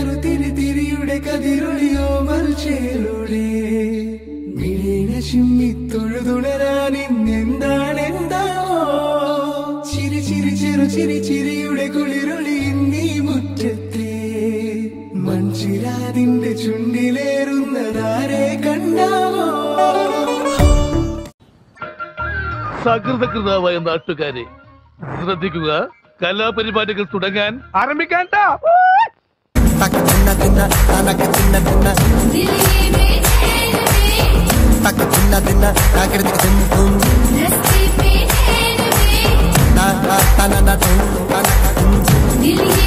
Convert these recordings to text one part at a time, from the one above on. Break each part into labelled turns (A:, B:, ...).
A: കരുതിരി തിരിയുടെ കതിരൊളിയോ മൽച്ചേലൂടെ മിഴീന ചിമ്മി തൊഴുതുണരാൻ ഇന്നെന്താണ് എന്താവോ ചിരി ചിരി ചെറു ചിരി ചിരിയുടെ കുളിരൊളി നീ മുറ്റത്തെ. മൺചിരാതിന്റെ ചുണ്ടിലേറുന്നതാരെ കണ്ടാവോ?
B: സകൃതകൃതാവായ നാട്ടുകാരെ ശ്രദ്ധിക്കുക. കലാപരിപാടികൾ തുടങ്ങാൻ ആരംഭിക്കാൻ
A: చిన్న నాకు చిన్న తిన్న నాకు చిన్న తిన్న నాకెడికి చెందుతుంది తన నటు తన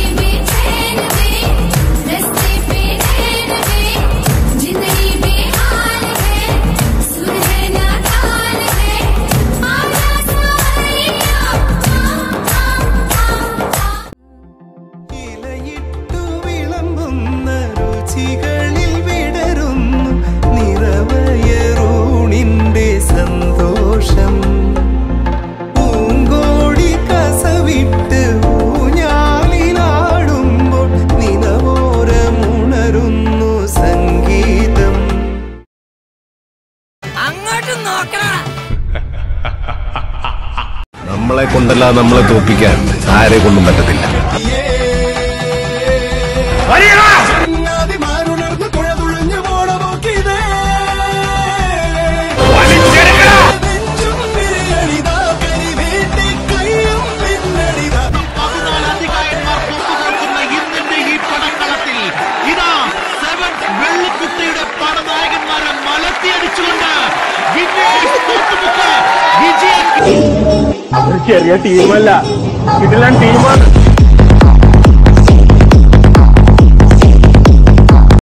C: നമ്മളെ കൊണ്ടല്ല നമ്മളെ തോപ്പിക്കാൻ ആരെ കൊണ്ടും പറ്റത്തില്ല.
D: വെള്ളിക്കുത്തിയുടെ പടനായകന്മാരെ മലത്തിയടിച്ചുകൊണ്ട്
E: ചെറിയ ടീമല്ല ഇതിലാണ് ടീമാണ്